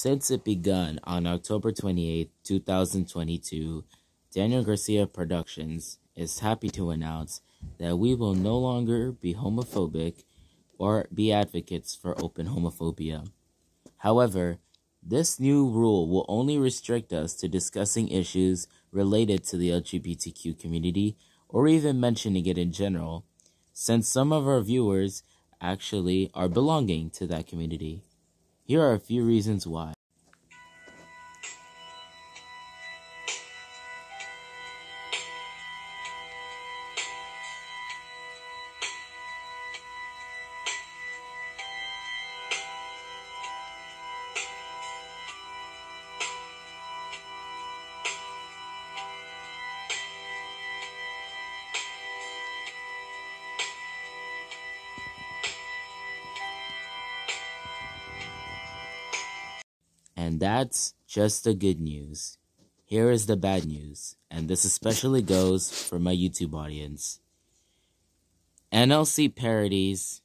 Since it begun on October 28, 2022, Daniel Garcia Productions is happy to announce that we will no longer be homophobic or be advocates for open homophobia. However, this new rule will only restrict us to discussing issues related to the LGBTQ community or even mentioning it in general, since some of our viewers actually are belonging to that community. Here are a few reasons why. And that's just the good news. Here is the bad news, and this especially goes for my YouTube audience. NLC Parodies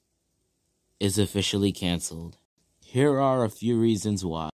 is officially canceled. Here are a few reasons why.